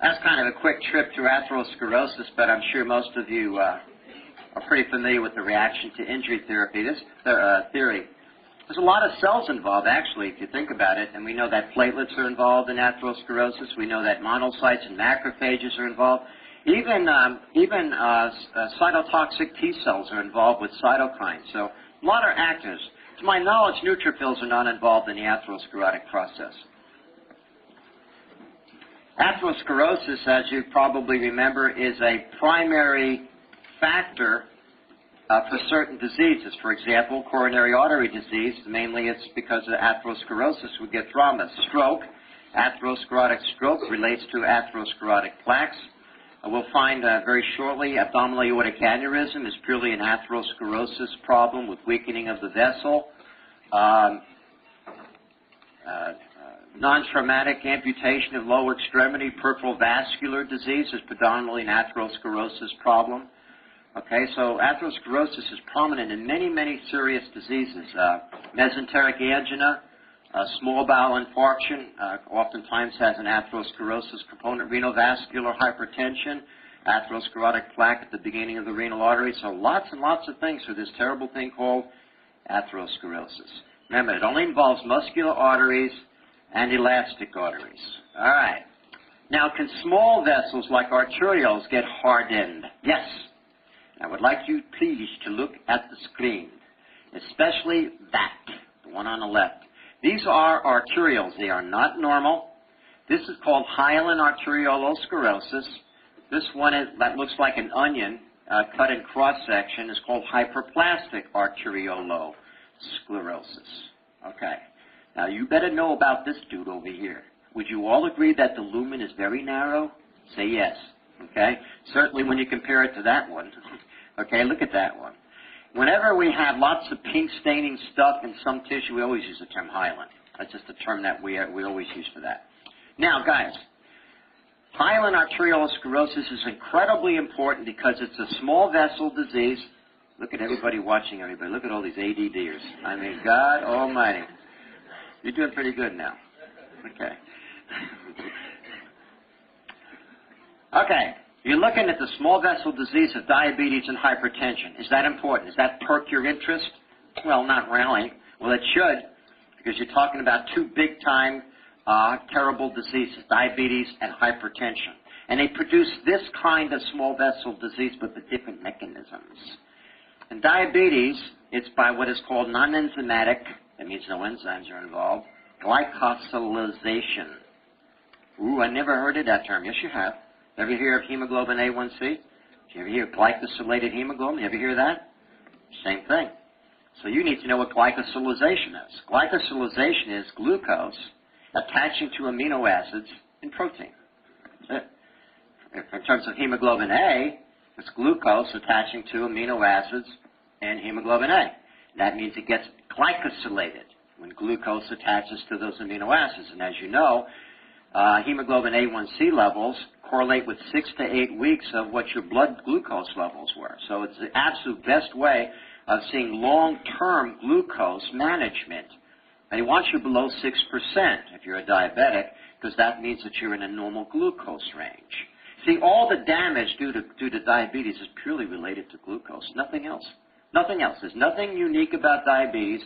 That's kind of a quick trip through atherosclerosis, but I'm sure most of you uh, are pretty familiar with the reaction to injury therapy. This uh, theory. There's a lot of cells involved, actually, if you think about it, and we know that platelets are involved in atherosclerosis. We know that monocytes and macrophages are involved. Even um, even uh, uh, cytotoxic T cells are involved with cytokines. So a lot of actors. To my knowledge, neutrophils are not involved in the atherosclerotic process. Atherosclerosis, as you probably remember, is a primary factor uh, for certain diseases. For example, coronary artery disease, mainly it's because of atherosclerosis we get thrombus. Stroke, atherosclerotic stroke relates to atherosclerotic plaques. Uh, we'll find uh, very shortly abdominal aortic aneurysm is purely an atherosclerosis problem with weakening of the vessel. Um, uh, non-traumatic amputation of lower extremity, peripheral vascular disease is predominantly an atherosclerosis problem. Okay, so atherosclerosis is prominent in many, many serious diseases. Uh, mesenteric angina, uh, small bowel infarction, uh, oftentimes has an atherosclerosis component. Renal vascular hypertension, atherosclerotic plaque at the beginning of the renal artery. So lots and lots of things for this terrible thing called atherosclerosis. Remember, it only involves muscular arteries and elastic arteries. All right. Now, can small vessels like arterioles get hardened? Yes. I would like you, please, to look at the screen, especially that, the one on the left. These are arterioles. They are not normal. This is called hyaline arteriolosclerosis. This one is, that looks like an onion uh, cut in cross section is called hyperplastic arteriolosclerosis. Okay. Now you better know about this dude over here. Would you all agree that the lumen is very narrow? Say yes. Okay? Certainly when you compare it to that one. Okay, look at that one. Whenever we have lots of pink staining stuff in some tissue, we always use the term hyaline. That's just the term that we, we always use for that. Now, guys, hyaline arteriolosclerosis is incredibly important because it's a small vessel disease. Look at everybody watching everybody. Look at all these ADDers. I mean, God almighty. You're doing pretty good now. Okay. okay. You're looking at the small vessel disease of diabetes and hypertension. Is that important? Does that perk your interest? Well, not really. Well, it should, because you're talking about two big time, uh, terrible diseases, diabetes and hypertension. And they produce this kind of small vessel disease, with different mechanisms. In diabetes, it's by what is called non-enzymatic, that means no enzymes are involved, glycosylation. Ooh, I never heard of that term. Yes, you have. Ever hear of hemoglobin A1C? Did you ever hear of glycosylated hemoglobin? You ever hear that? Same thing. So you need to know what glycosylation is. Glycosylation is glucose attaching to amino acids in protein. In terms of hemoglobin A, it's glucose attaching to amino acids in hemoglobin A. That means it gets glycosylated when glucose attaches to those amino acids. And as you know, uh, hemoglobin A1C levels correlate with six to eight weeks of what your blood glucose levels were. So it's the absolute best way of seeing long-term glucose management. And he wants you below 6% if you're a diabetic, because that means that you're in a normal glucose range. See, all the damage due to, due to diabetes is purely related to glucose, nothing else. Nothing else. There's nothing unique about diabetes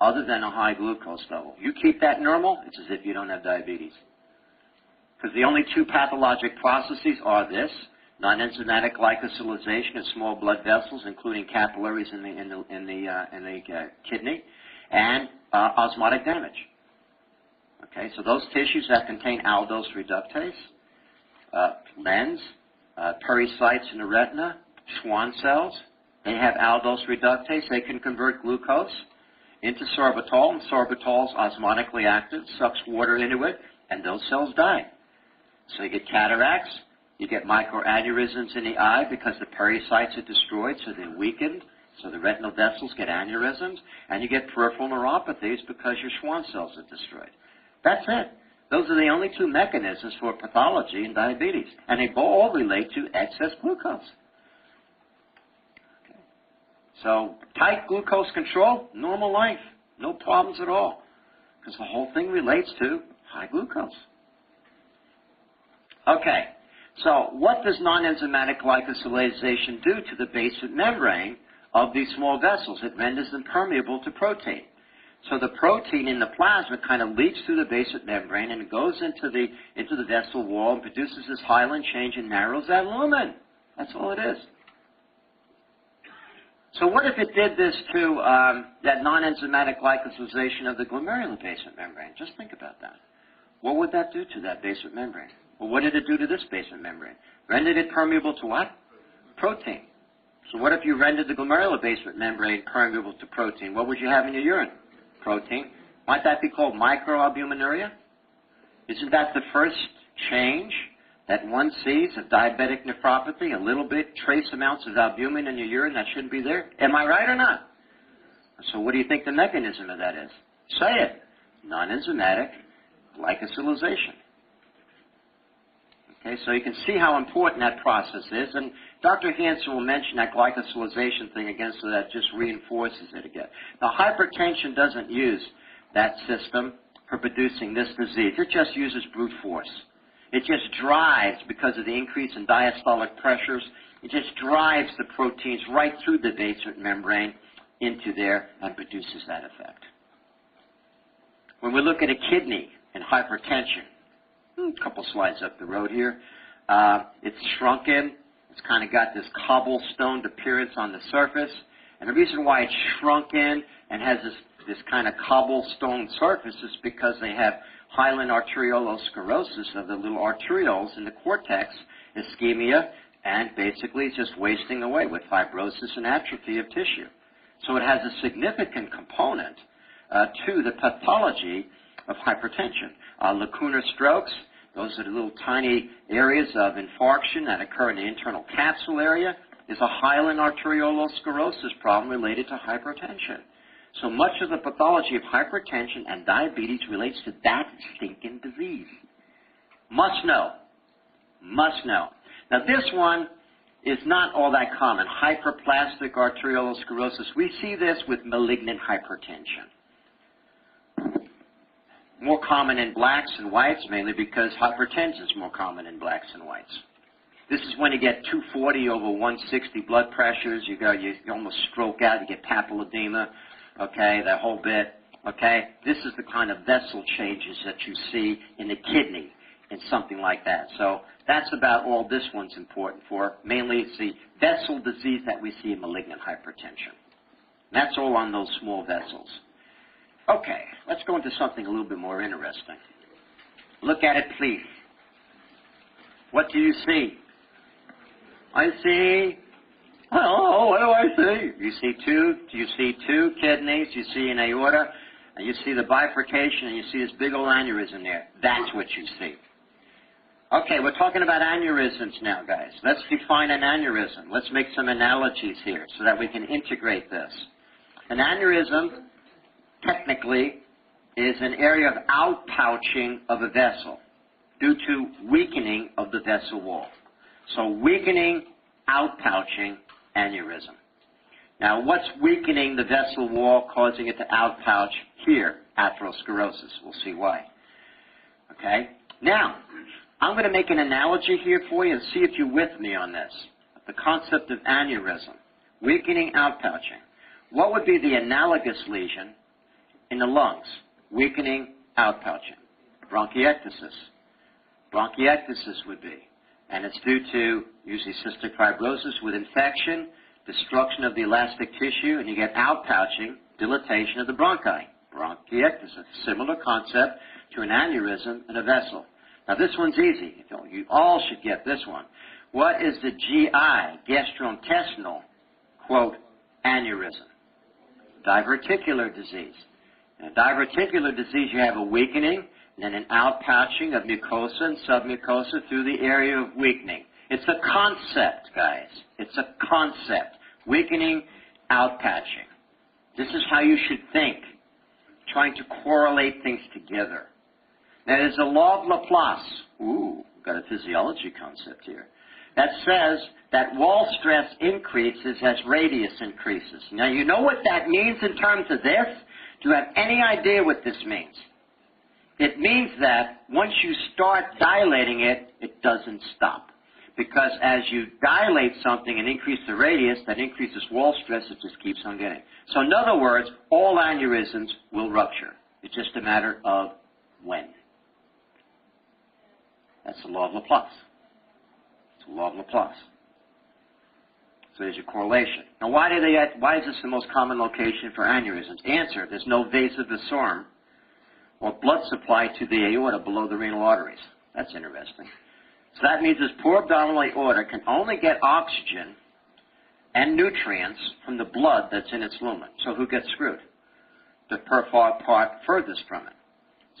other than a high glucose level. You keep that normal, it's as if you don't have diabetes. Because the only two pathologic processes are this, non-enzymatic glycosylation of small blood vessels, including capillaries in the, in the, in the, uh, in the uh, kidney, and uh, osmotic damage. Okay, so those tissues that contain aldose reductase, uh, lens, uh, pericytes in the retina, Schwann cells, they have aldose reductase. They can convert glucose into sorbitol, and sorbitol is osmotically active, sucks water into it, and those cells die. So you get cataracts, you get microaneurysms in the eye because the pericytes are destroyed, so they're weakened, so the retinal vessels get aneurysms, and you get peripheral neuropathies because your Schwann cells are destroyed. That's it. Those are the only two mechanisms for pathology in diabetes, and they all relate to excess glucose. So tight glucose control, normal life, no problems at all, because the whole thing relates to high glucose. Okay. So what does non-enzymatic glycosylation do to the basement membrane of these small vessels? It renders them permeable to protein. So the protein in the plasma kind of leaks through the basement membrane and it goes into the, into the vessel wall and produces this hyaline change and narrows that lumen. That's all it is. So what if it did this to um, that non-enzymatic glycosylation of the glomerular basement membrane? Just think about that. What would that do to that basement membrane? Well, what did it do to this basement membrane? Rendered it permeable to what? Protein. So what if you rendered the glomerular basement membrane permeable to protein? What would you have in your urine? Protein. Might that be called microalbuminuria? Isn't that the first change that one sees of diabetic nephropathy? A little bit, trace amounts of albumin in your urine that shouldn't be there? Am I right or not? So what do you think the mechanism of that is? Say it. Non-enzymatic glycosylation. Okay, so you can see how important that process is, and Dr. Hansen will mention that glycosylation thing again so that just reinforces it again. Now, hypertension doesn't use that system for producing this disease. It just uses brute force. It just drives, because of the increase in diastolic pressures, it just drives the proteins right through the basement membrane into there and produces that effect. When we look at a kidney and hypertension, a couple slides up the road here. Uh, it's shrunken. It's kind of got this cobblestone appearance on the surface. And the reason why it's shrunken and has this, this kind of cobblestone surface is because they have hyaline arteriolosclerosis of the little arterioles in the cortex, ischemia, and basically just wasting away with fibrosis and atrophy of tissue. So it has a significant component uh, to the pathology of hypertension. Uh, lacunar strokes, those are the little tiny areas of infarction that occur in the internal capsule area, is a hyaline arteriolosclerosis problem related to hypertension. So much of the pathology of hypertension and diabetes relates to that stinking disease. Must know. Must know. Now this one is not all that common. Hyperplastic arteriolosclerosis. We see this with malignant hypertension more common in blacks and whites, mainly because hypertension is more common in blacks and whites. This is when you get 240 over 160 blood pressures. You go, you almost stroke out. You get papilledema. Okay, that whole bit. Okay, this is the kind of vessel changes that you see in the kidney and something like that. So that's about all this one's important for. Mainly, it's the vessel disease that we see in malignant hypertension. And that's all on those small vessels. Okay, let's go into something a little bit more interesting. Look at it, please. What do you see? I see. Oh, what do I see? You see two. You see two kidneys. You see an aorta, and you see the bifurcation, and you see this big old aneurysm there. That's what you see. Okay, we're talking about aneurysms now, guys. Let's define an aneurysm. Let's make some analogies here so that we can integrate this. An aneurysm technically is an area of outpouching of a vessel due to weakening of the vessel wall. So weakening, outpouching, aneurysm. Now, what's weakening the vessel wall, causing it to outpouch here? Atherosclerosis. We'll see why. Okay? Now, I'm going to make an analogy here for you and see if you're with me on this. The concept of aneurysm. Weakening, outpouching. What would be the analogous lesion in the lungs, weakening, outpouching. Bronchiectasis. Bronchiectasis would be. And it's due to usually cystic fibrosis with infection, destruction of the elastic tissue, and you get outpouching, dilatation of the bronchi. Bronchiectasis. Similar concept to an aneurysm in a vessel. Now this one's easy. You all should get this one. What is the GI, gastrointestinal, quote, aneurysm? Diverticular disease. In diverticular disease, you have a weakening and then an outpouching of mucosa and submucosa through the area of weakening. It's a concept, guys. It's a concept. Weakening, outpouching. This is how you should think, trying to correlate things together. Now, there's a law of Laplace. Ooh, we've got a physiology concept here. That says that wall stress increases as radius increases. Now, you know what that means in terms of this? Do you have any idea what this means? It means that once you start dilating it, it doesn't stop. because as you dilate something and increase the radius, that increases wall stress, it just keeps on getting. So in other words, all aneurysms will rupture. It's just a matter of when. That's the law of Laplace. It's the law of Laplace. So there's your correlation. Now why do they why is this the most common location for aneurysms? Answer, there's no vasa vasorum or blood supply to the aorta below the renal arteries. That's interesting. So that means this poor abdominal aorta can only get oxygen and nutrients from the blood that's in its lumen. So who gets screwed? The per far part furthest from it.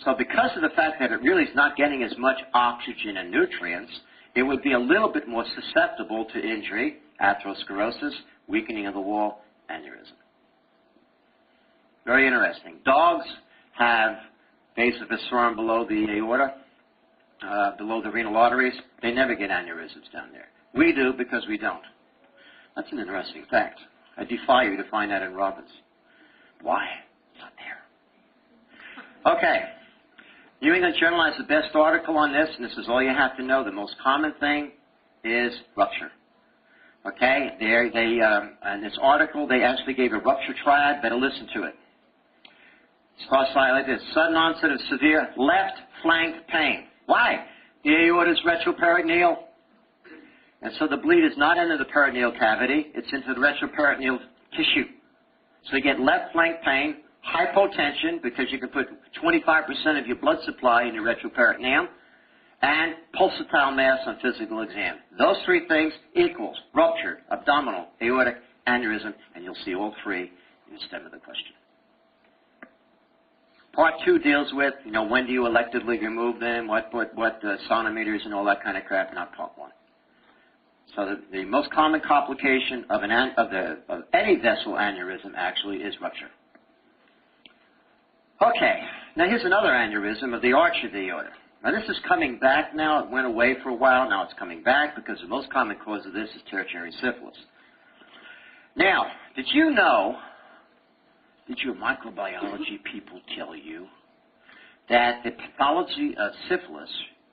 So because of the fact that it really is not getting as much oxygen and nutrients, it would be a little bit more susceptible to injury, atherosclerosis, weakening of the wall, aneurysm. Very interesting. Dogs have vasa vasorum below the aorta uh, below the renal arteries, they never get aneurysms down there. We do because we don't. That's an interesting fact. I defy you to find that in Robbins. Why? It's not there. Okay. New England Journal has the best article on this, and this is all you have to know. The most common thing is rupture. Okay, there they um, in this article they actually gave a rupture triad. Better listen to it. Like sudden onset of severe left flank pain. Why? The aorta is retroperitoneal. And so the bleed is not into the peritoneal cavity, it's into the retroperitoneal tissue. So you get left flank pain, hypotension, because you can put 25% of your blood supply in your retroperitoneum, and pulsatile mass on physical exam. Those three things equals rupture, abdominal aortic aneurysm, and you'll see all three in the stem of the question. Part two deals with, you know, when do you electively remove them, what, what, what uh, sonometers and all that kind of crap, not part one. So the, the most common complication of, an, of, the, of any vessel aneurysm actually is rupture. Okay, now here's another aneurysm of the arch of the aorta. Now this is coming back now. It went away for a while. Now it's coming back because the most common cause of this is tertiary syphilis. Now, did you know did your microbiology people tell you that the pathology of syphilis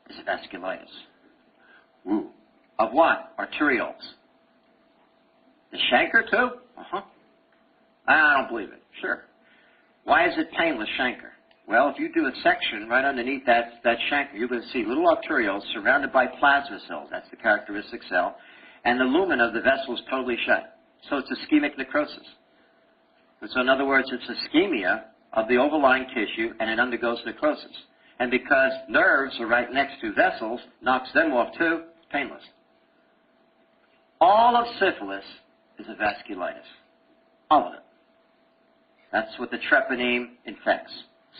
is vasculitis? Ooh. Of what? Arterioles. The chancre too? Uh-huh. I don't believe it. Sure. Why is it painless chancre? Well, if you do a section right underneath that, that chancre, you're going to see little arterioles surrounded by plasma cells. That's the characteristic cell. And the lumen of the vessel is totally shut. So it's ischemic necrosis. So in other words, it's ischemia of the overlying tissue and it undergoes necrosis. And because nerves are right next to vessels, knocks them off too, painless. All of syphilis is a vasculitis. All of it. That's what the treponeme infects.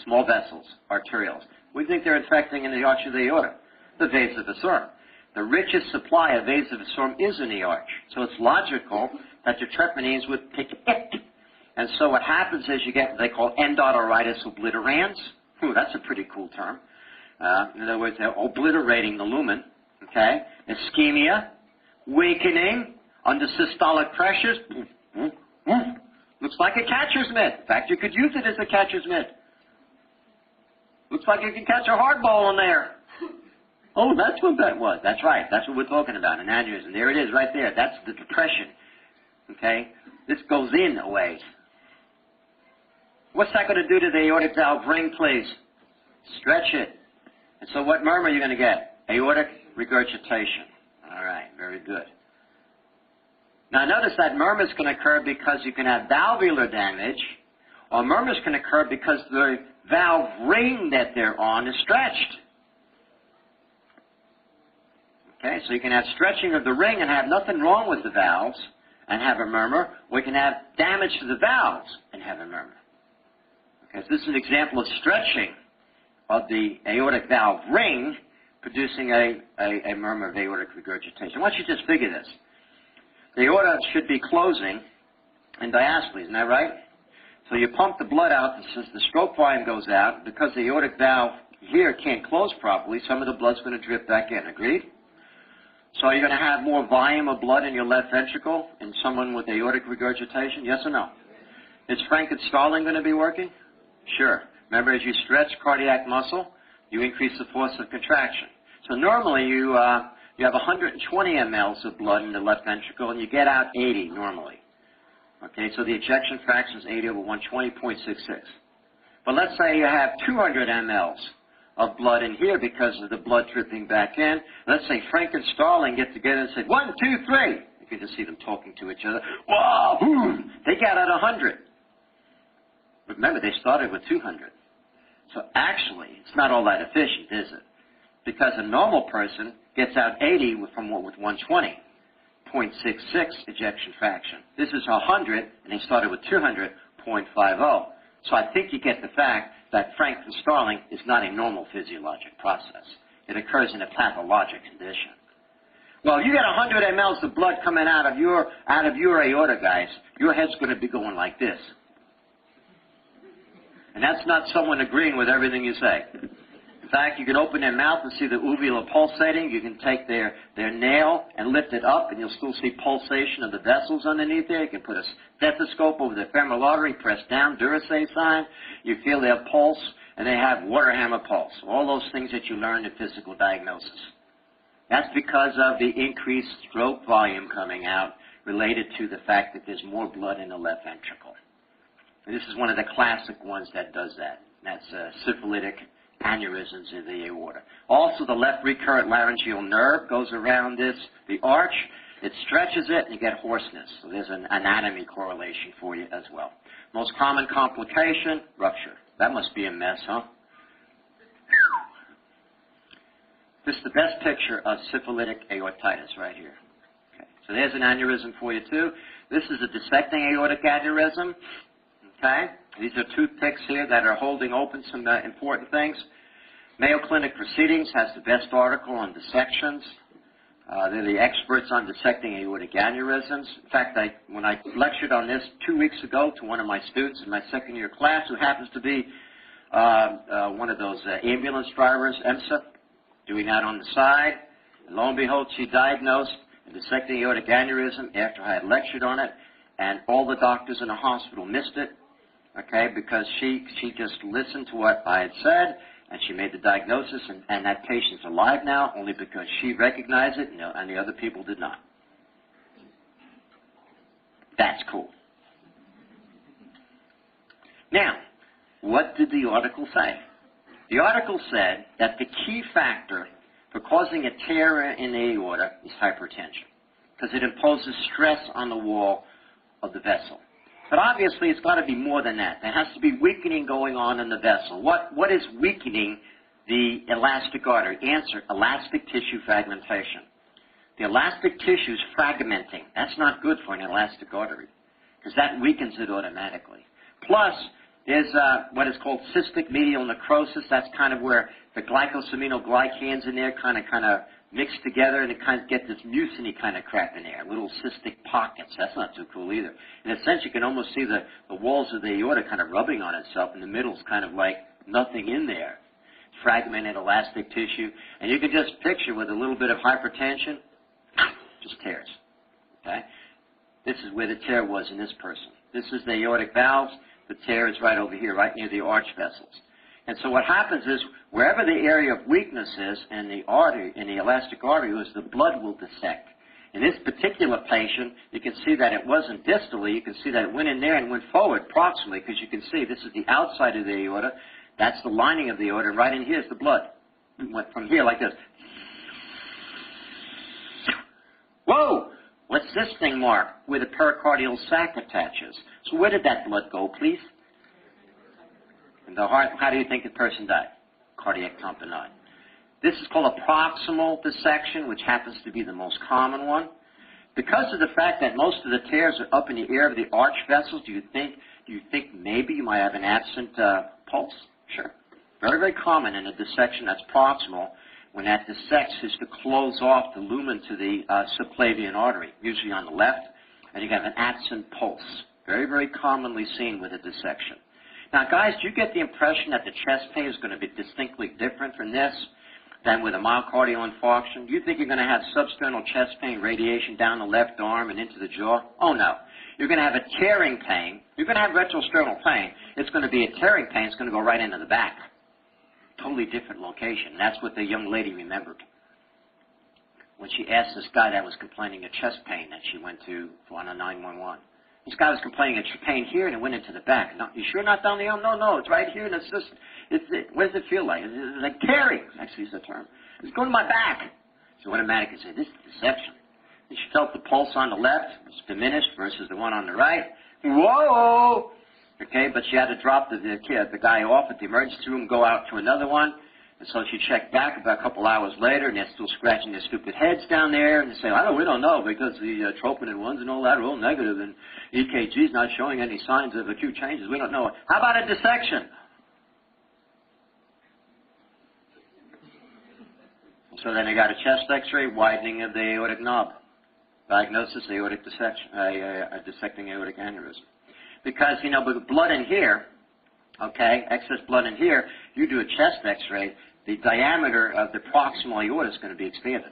Small vessels, arterioles. We think they're infecting in the arch of the aorta, the vasa vasorum. The richest supply of vasa vasorum is in the arch. So it's logical that the treponemes would pick it and so what happens is you get what they call endarteritis obliterans. Ooh, that's a pretty cool term. Uh, in other words, they're obliterating the lumen. Okay? Ischemia, weakening under systolic pressures. Looks like a catcher's mitt. In fact, you could use it as a catcher's mitt. Looks like you can catch a hard ball in there. Oh, that's what that was. That's right. That's what we're talking about, an aneurysm. There it is, right there. That's the depression. Okay? This goes in a ways. What's that going to do to the aortic valve ring, please? Stretch it. And so what murmur are you going to get? Aortic regurgitation. All right, very good. Now notice that murmurs can occur because you can have valvular damage, or murmurs can occur because the valve ring that they're on is stretched. Okay, so you can have stretching of the ring and have nothing wrong with the valves and have a murmur, or you can have damage to the valves and have a murmur. As this is an example of stretching of the aortic valve ring, producing a, a, a murmur of aortic regurgitation. Why don't you just figure this? The aorta should be closing in diastole, isn't that right? So you pump the blood out, since the stroke volume goes out, because the aortic valve here can't close properly, some of the blood's going to drip back in. Agreed? So you're going to have more volume of blood in your left ventricle in someone with aortic regurgitation? Yes or no? Is Frank and Starling going to be working? Sure. Remember, as you stretch cardiac muscle, you increase the force of contraction. So normally you, uh, you have 120 mLs of blood in the left ventricle, and you get out 80 normally. Okay, so the ejection fraction is 80 over 120.66. But let's say you have 200 mLs of blood in here because of the blood dripping back in. Let's say Frank and Starling get together and say, one, two, three. You can just see them talking to each other. Whoa, boom. They got out 100. Remember, they started with 200. So actually, it's not all that efficient, is it? Because a normal person gets out 80 from what with 120. 0.66 ejection fraction. This is 100, and he started with 200, 0.50. So I think you get the fact that Frank-Starling is not a normal physiologic process. It occurs in a pathologic condition. Well, you get 100 mLs of blood coming out of your out of your aorta, guys. Your head's going to be going like this. And that's not someone agreeing with everything you say. In fact, you can open their mouth and see the uvula pulsating. You can take their, their nail and lift it up, and you'll still see pulsation of the vessels underneath there. You can put a stethoscope over the femoral artery, press down, Duroziez sign. You feel their pulse, and they have water hammer pulse. All those things that you learn in physical diagnosis. That's because of the increased stroke volume coming out related to the fact that there's more blood in the left ventricle. And this is one of the classic ones that does that. That's uh, syphilitic aneurysms in the aorta. Also, the left recurrent laryngeal nerve goes around this, the arch. It stretches it, and you get hoarseness. So there's an anatomy correlation for you as well. Most common complication, rupture. That must be a mess, huh? This is the best picture of syphilitic aortitis right here. Okay. So there's an aneurysm for you too. This is a dissecting aortic aneurysm. Okay? These are toothpicks here that are holding open some uh, important things. Mayo Clinic Proceedings has the best article on dissections. Uh, they're the experts on dissecting aortic aneurysms. In fact, I, when I lectured on this two weeks ago to one of my students in my second year class, who happens to be uh, uh, one of those uh, ambulance drivers, EMSA, doing that on the side, and lo and behold, she diagnosed a dissecting aortic aneurysm after I had lectured on it, and all the doctors in the hospital missed it okay, because she, she just listened to what I had said and she made the diagnosis, and, and that patient's alive now only because she recognized it and and the other people did not. That's cool. Now, what did the article say? The article said that the key factor for causing a tear in the aorta is hypertension because it imposes stress on the wall of the vessel. But obviously, it's got to be more than that. There has to be weakening going on in the vessel. What, what is weakening the elastic artery? Answer, elastic tissue fragmentation. The elastic tissue is fragmenting. That's not good for an elastic artery because that weakens it automatically. Plus, there's uh, what is called cystic medial necrosis. That's kind of where the glycosaminoglycans in there kind of kind of mix together and it kind of get this muciny kind of crap in there, little cystic pockets. That's not too cool either. In a sense, you can almost see the, the walls of the aorta kind of rubbing on itself, and the middle's kind of like nothing in there. Fragmented elastic tissue. And you can just picture with a little bit of hypertension, just tears. Okay? This is where the tear was in this person. This is the aortic valves. The tear is right over here, right near the arch vessels. And so what happens is wherever the area of weakness is in the artery, in the elastic artery, is the blood will dissect. In this particular patient, you can see that it wasn't distally. You can see that it went in there and went forward proximally because you can see this is the outside of the aorta. That's the lining of the aorta. Right in here is the blood. It went from here like this. Whoa! What's this thing mark where the pericardial sac attaches? So where did that blood go, please? In the heart, how do you think the person died? Cardiac tamponade. This is called a proximal dissection, which happens to be the most common one. Because of the fact that most of the tears are up in the air of the arch vessels, do you think do you think maybe you might have an absent uh, pulse? Sure. Very, very common in a dissection that's proximal. When that dissects is to close off the lumen to the uh, subclavian artery, usually on the left, and you have an absent pulse. Very, very commonly seen with a dissection. Now, guys, do you get the impression that the chest pain is going to be distinctly different from this than with a myocardial infarction? Do you think you're going to have substernal chest pain, radiation down the left arm and into the jaw? Oh, no. You're going to have a tearing pain. You're going to have retrosternal pain. It's going to be a tearing pain. It's going to go right into the back. Totally different location. That's what the young lady remembered. when she asked this guy that was complaining of chest pain that she went to on a 911. This guy was complaining of pain here and it went into the back. No, you sure not down the arm? No, no, it's right here and it's just, it's, it, what does it feel like? It's, it's like tearing, actually is the term. It's going to my back. So automatically said, this is dissection. And she felt the pulse on the left was diminished versus the one on the right. Whoa! Okay, but she had to drop the, the kid, the guy off at the emergency room, go out to another one. And so she checked back about a couple hours later, and they're still scratching their stupid heads down there. And they say, "I don't, we don't know because the uh, troponin ones and all that are all negative, and EKG's not showing any signs of acute changes. We don't know. How about a dissection? So then they got a chest X-ray, widening of the aortic knob. Diagnosis: aortic dissection, uh, uh, dissecting aortic aneurysm. Because you know, with blood in here, okay, excess blood in here, you do a chest X-ray, the diameter of the proximal aorta is going to be expanded.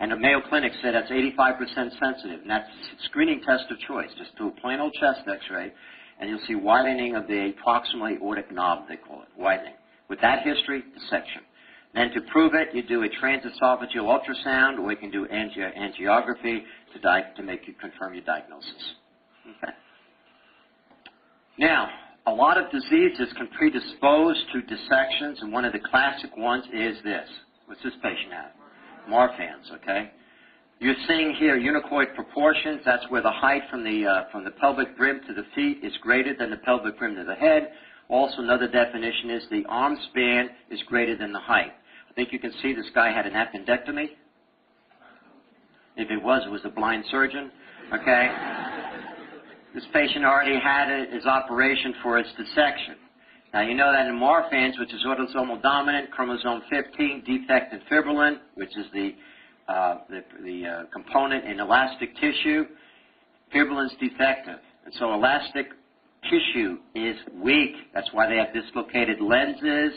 And the Mayo Clinic said that's 85% sensitive, and that's screening test of choice. Just do a plain old chest X-ray, and you'll see widening of the proximal aortic knob, they call it, widening. With that history, dissection. Then to prove it, you do a transesophageal ultrasound, or you can do angi- angiography to, di- to make you confirm your diagnosis. Okay. Now, a lot of diseases can predispose to dissections, and one of the classic ones is this. What's this patient have? Marfan's, okay? You're seeing here eunuchoid proportions. That's where the height from the, uh, from the pelvic brim to the feet is greater than the pelvic brim to the head. Also, another definition is the arm span is greater than the height. I think you can see this guy had an appendectomy. If it was, it was a blind surgeon, okay? This patient already had a, his operation for its dissection. Now you know that in Marfan's, which is autosomal dominant, chromosome 15, defect in fibrillin, which is the uh, the, the uh, component in elastic tissue, fibrillin's defective, and so elastic tissue is weak. That's why they have dislocated lenses,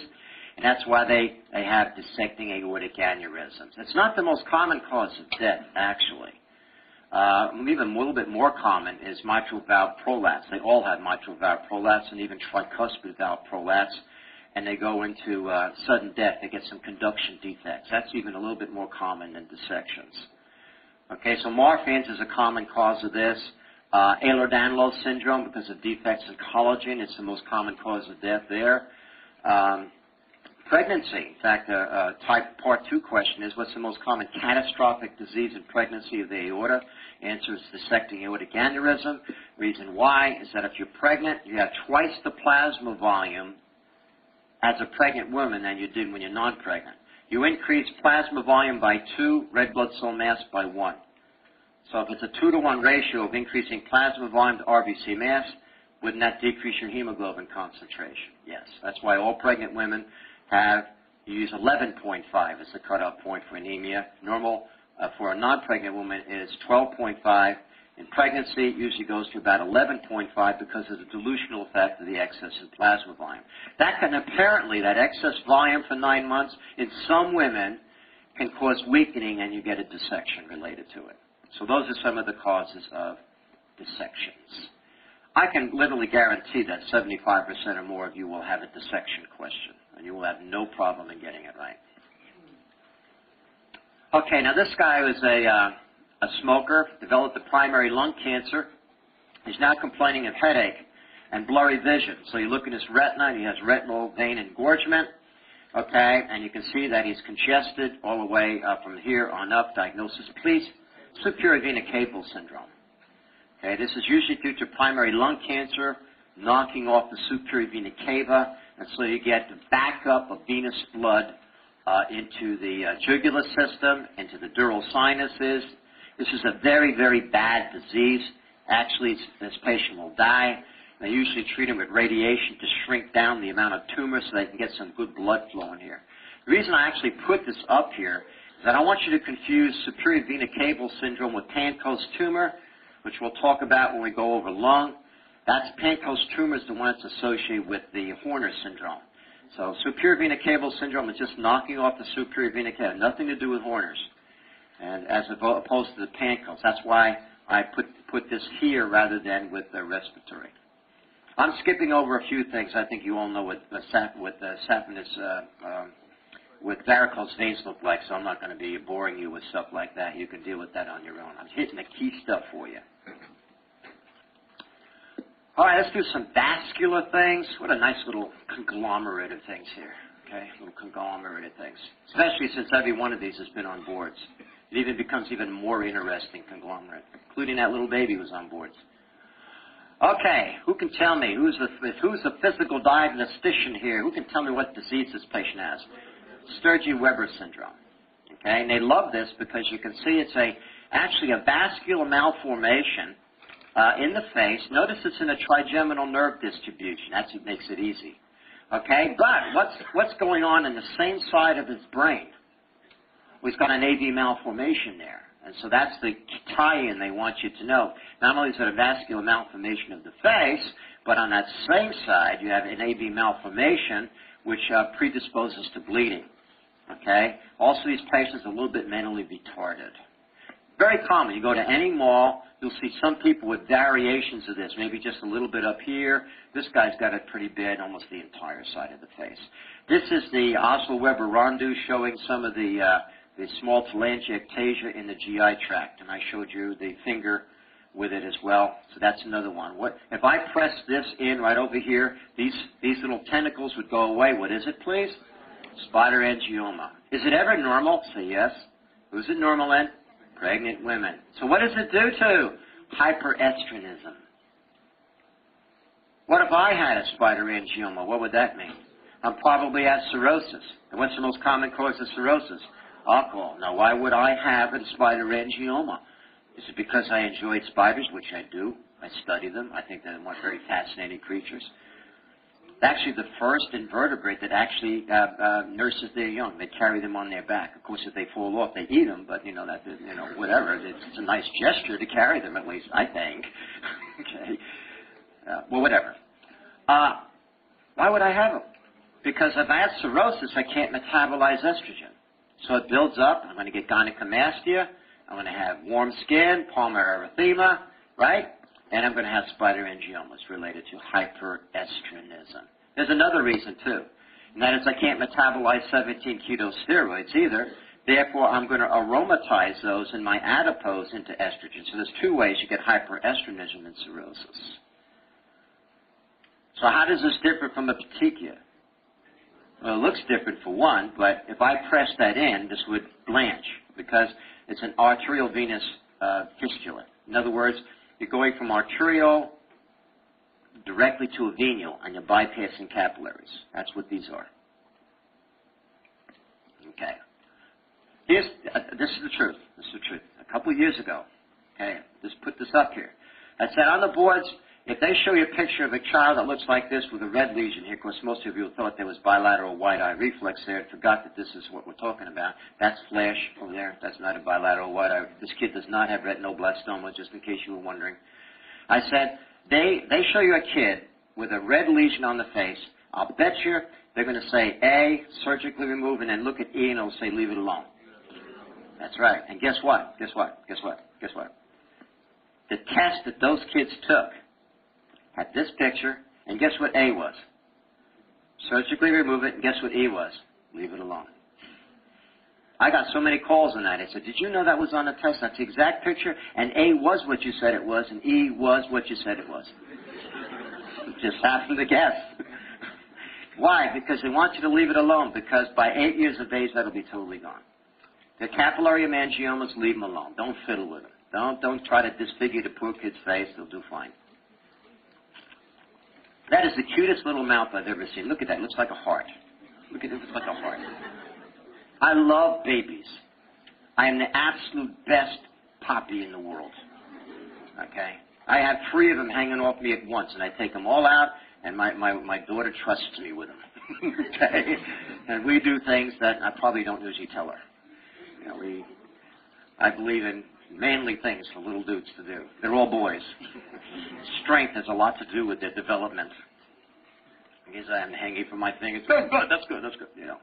and that's why they they have dissecting aortic aneurysms. It's not the most common cause of death, actually. Uh, even a little bit more common is mitral valve prolapse. They all have mitral valve prolapse and even tricuspid valve prolapse, and they go into uh, sudden death. They get some conduction defects. That's even a little bit more common than dissections. Okay, so Marfan's is a common cause of this. Uh, Ehlers-Danlos syndrome, because of defects in collagen, it's the most common cause of death there. Um, pregnancy. In fact, a, a type part two question is what's the most common catastrophic disease in pregnancy of the aorta? Answer is dissecting aortic aneurysm. Reason why is that if you're pregnant, you have twice the plasma volume as a pregnant woman than you did when you're non-pregnant. You increase plasma volume by two, red blood cell mass by one. So if it's a two to one ratio of increasing plasma volume to RBC mass, wouldn't that decrease your hemoglobin concentration? Yes. That's why all pregnant women have, you use 11.5 as the cutoff point for anemia. Normal uh, for a non-pregnant woman is 12.5. In pregnancy, it usually goes to about 11.5 because of the dilutional effect of the excess in plasma volume. That can apparently, that excess volume for nine months, in some women, can cause weakening and you get a dissection related to it. So those are some of the causes of dissections. I can literally guarantee that 75% or more of you will have a dissection question and you will have no problem in getting it right. Okay, now this guy was a, uh, a smoker, developed a primary lung cancer. He's now complaining of headache and blurry vision. So you look at his retina, he has retinal vein engorgement. Okay, and you can see that he's congested all the way uh, from here on up. Diagnosis, please. Superior vena cava syndrome. Okay, this is usually due to primary lung cancer, knocking off the superior vena cava and so you get the backup of venous blood uh, into the uh, jugular system, into the dural sinuses. This is a very, very bad disease. Actually, this patient will die. They usually treat him with radiation to shrink down the amount of tumor so they can get some good blood flow in here. The reason I actually put this up here is that I want you to confuse superior vena cava syndrome with Pancoast tumor, which we'll talk about when we go over lung. That's Pancoast tumor is the one that's associated with the Horner syndrome. So superior vena cava syndrome is just knocking off the superior vena cava, nothing to do with Horner's, and as opposed to the Pancoast. That's why I put put this here rather than with the respiratory. I'm skipping over a few things. I think you all know what the sap, what the saphenous uh, um, what varicose veins look like, so I'm not going to be boring you with stuff like that. You can deal with that on your own. I'm hitting the key stuff for you. All right, let's do some vascular things. What a nice little conglomerate of things here. Okay, little conglomerate of things. Especially since every one of these has been on boards. It even becomes even more interesting conglomerate, including that little baby was on boards. Okay, who can tell me who's the who's the physical diagnostician here? Who can tell me what disease this patient has? Sturge-Weber syndrome. Okay, and they love this because you can see it's a actually a vascular malformation uh, in the face. Notice it's in a trigeminal nerve distribution. That's what makes it easy. Okay, but what's what's going on in the same side of his brain? He's got an AV malformation there. And so that's the tie-in they want you to know. Not only is it a vascular malformation of the face, but on that same side you have an AV malformation which uh, predisposes to bleeding. Okay? Also, these patients are a little bit mentally retarded. Very common. You go to any mall, you'll see some people with variations of this, maybe just a little bit up here. This guy's got it pretty bad, almost the entire side of the face. This is the Osler Weber Rendu showing some of the uh, the small telangiectasia in the GI tract, and I showed you the finger with it as well. So that's another one. What if I press this in right over here? These these little tentacles would go away. What is it, please? Spider angioma. Is it ever normal? Say yes. Who's it normal in? Pregnant women. So what does it do to hyperestrogenism? What if I had a spider angioma? What would that mean? I'm probably at cirrhosis. And what's the most common cause of cirrhosis? alcohol. Now, why would I have a spider angioma? Is it because I enjoyed spiders, which I do? I study them. I think they're very fascinating creatures. Actually, the first invertebrate that actually uh, uh, nurses their young. They carry them on their back. Of course, if they fall off, they eat them. But you know that you know whatever. It's, it's a nice gesture to carry them, at least I think. okay. Uh, well, whatever. Uh, why would I have them? Because if I have cirrhosis, I can't metabolize estrogen. So it builds up. I'm going to get gynecomastia. I'm going to have warm skin, palmar erythema, right? And I'm going to have spider angiomas related to hyperestrogenism. There's another reason, too, and that is I can't metabolize 17 keto steroids either. Therefore, I'm going to aromatize those in my adipose into estrogen. So there's two ways you get hyperestrogenism and cirrhosis. So how does this differ from a petechia? Well, it looks different for one, but if I press that in, this would blanch because it's an arterial venous uh, fistula. In other words, you're going from arterial directly to a venule, and you're bypassing capillaries. That's what these are. Okay. Here's, uh, this is the truth. This is the truth. A couple years ago, okay, just put this up here. I said on the boards, if they show you a picture of a child that looks like this with a red lesion here, of course, most of you thought there was bilateral white eye reflex there and forgot that this is what we're talking about. That's flash over there. That's not a bilateral white eye. This kid does not have retinoblastoma, just in case you were wondering. I said, they, they show you a kid with a red lesion on the face. I'll bet you they're going to say A, surgically remove, and then look at E and it'll say leave it alone. That's right. And guess what? Guess what? Guess what? Guess what? The test that those kids took at this picture, and guess what A was? Surgically remove it, and guess what E was? Leave it alone. I got so many calls on that. I said, did you know that was on the test? That's the exact picture, and A was what you said it was, and E was what you said it was. Just happened to guess. Why? Because they want you to leave it alone, because by eight years of age, that'll be totally gone. The capillary hemangiomas, leave them alone. Don't fiddle with them. Don't, don't try to disfigure the poor kid's face. They'll do fine. That is the cutest little mouth I've ever seen. Look at that. It looks like a heart. Look at it. It looks like a heart. I love babies. I am the absolute best poppy in the world. Okay? I have three of them hanging off me at once, and I take them all out, and my, my, my daughter trusts me with them. okay? And we do things that I probably don't usually tell her. You know, we, I believe in manly things for little dudes to do. They're all boys. Strength has a lot to do with their development. I guess I'm hanging from my fingers. Good, good, that's good, that's good. You know.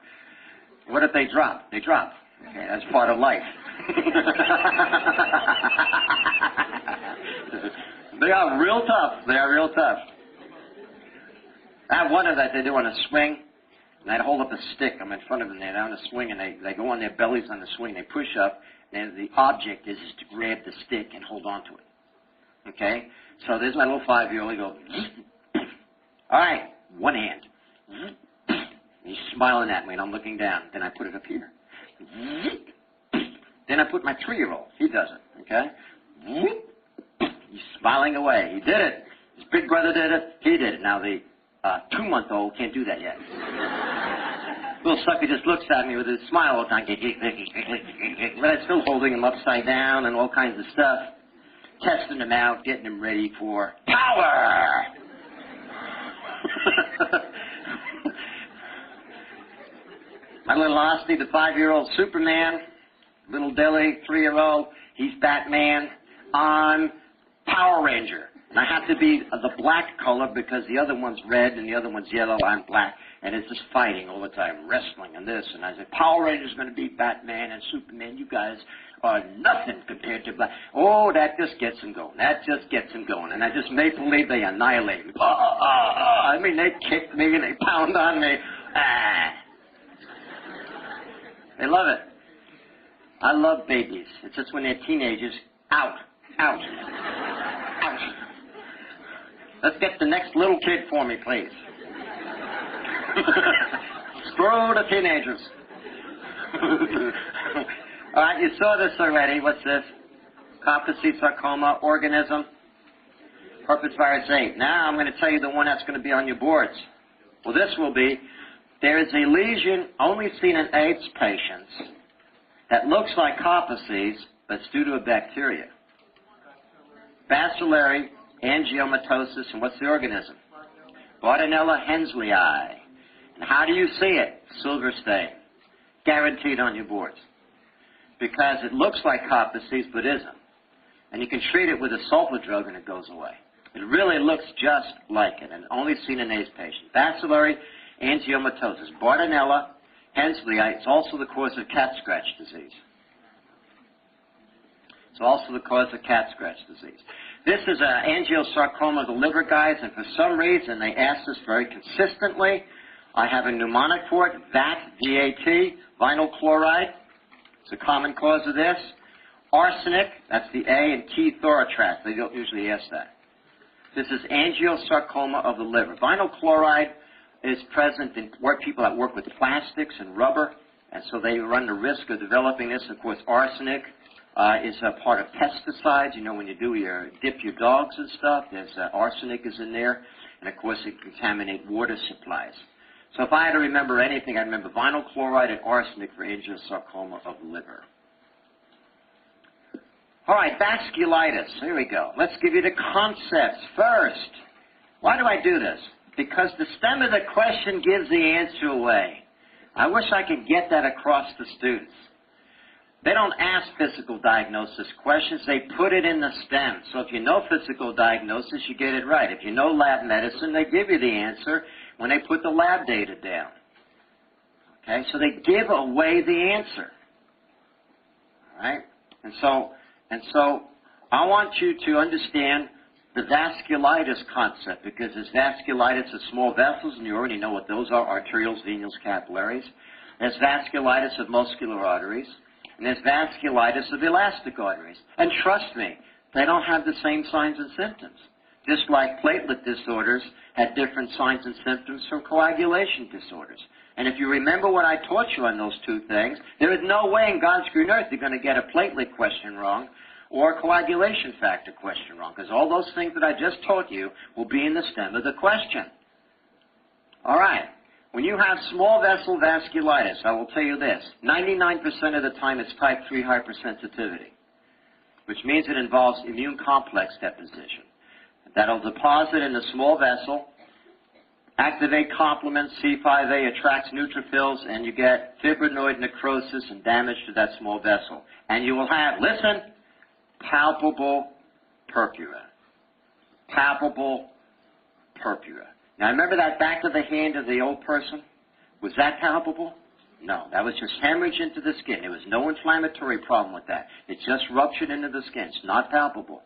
What if they drop? They drop. Okay, that's part of life. they are real tough. They are real tough. I have one of that they do on a swing. and I'd hold up a stick. I'm in front of them. They're on a swing, and they, they go on their bellies on the swing. They push up, and the object is, is to grab the stick and hold on to it. Okay? So there's my little five-year-old. He goes, all right, one hand. He's smiling at me, and I'm looking down. Then I put it up here. Then I put my three-year-old. He does it. Okay? He's smiling away. He did it. His big brother did it. He did it. Now the uh, two-month-old can't do that yet. Little sucker just looks at me with a smile all the time. But I'm still holding him upside down and all kinds of stuff. Testing him out, getting him ready for power. My little Osty, the five-year-old Superman, little Dilly, three-year-old, he's Batman. I'm Power Ranger. And I have to be the black color because the other one's red and the other one's yellow. I'm black. And it's just fighting all the time, wrestling and this. And I said, Power Ranger's going to beat Batman and Superman. You guys are nothing compared to black. Oh, that just gets them going. That just gets them going. And I just make believe they annihilate me. Oh, oh, oh. I mean, they kick me and they pound on me. Ah. They love it. I love babies. It's just when they're teenagers, out, out. Let's get the next little kid for me, please. Screw the teenagers. All right, you saw this already. What's this? Kaposi sarcoma organism. Herpes virus 8. Now I'm going to tell you the one that's going to be on your boards. Well, this will be there is a lesion only seen in AIDS patients that looks like Kaposi's, but it's due to a bacteria. Bacillary angiomatosis, and what's the organism? Bartonella henselae. And how do you see it? Silver stain. Guaranteed on your boards. Because it looks like Kaposi's, but isn't. And you can treat it with a sulfa drug and it goes away. It really looks just like it, and only seen in AIDS patients. Bacillary angiomatosis. Bartonella henselae is also the cause of cat scratch disease. It's also the cause of cat scratch disease. This is an angiosarcoma of the liver, guys, and for some reason they ask this very consistently. I have a mnemonic for it, VAT, V-A-T, vinyl chloride. It's a common cause of this. Arsenic, that's the A, and T Thorotrast. They don't usually ask that. This is angiosarcoma of the liver. Vinyl chloride is present in people that work with plastics and rubber, and so they run the risk of developing this. Of course, arsenic uh, is a part of pesticides. You know, when you do your dip your dogs and stuff, there's uh, arsenic is in there, and of course it contaminate water supplies. So if I had to remember anything, I'd remember vinyl chloride and arsenic for angiosarcoma of liver. All right, vasculitis. Here we go. Let's give you the concepts first. Why do I do this? Because the stem of the question gives the answer away. I wish I could get that across to students. They don't ask physical diagnosis questions, they put it in the STEM. So if you know physical diagnosis, you get it right. If you know lab medicine, they give you the answer when they put the lab data down. Okay, so they give away the answer. Alright? And so, and so, I want you to understand the vasculitis concept because there's vasculitis of small vessels, and you already know what those are, arterioles, venules, capillaries. There's vasculitis of muscular arteries and there's vasculitis of elastic arteries. And trust me, they don't have the same signs and symptoms. Just like platelet disorders had different signs and symptoms from coagulation disorders. And if you remember what I taught you on those two things, there is no way in God's green earth you're going to get a platelet question wrong or a coagulation factor question wrong, because all those things that I just taught you will be in the stem of the question. All right. When you have small vessel vasculitis, I will tell you this 99% of the time it's type 3 hypersensitivity, which means it involves immune complex deposition. That'll deposit in the small vessel, activate complement, C5a attracts neutrophils, and you get fibrinoid necrosis and damage to that small vessel. And you will have, listen, palpable purpura. Palpable purpura. Now remember that back of the hand of the old person? Was that palpable? No, that was just hemorrhage into the skin. There was no inflammatory problem with that. It just ruptured into the skin. It's not palpable.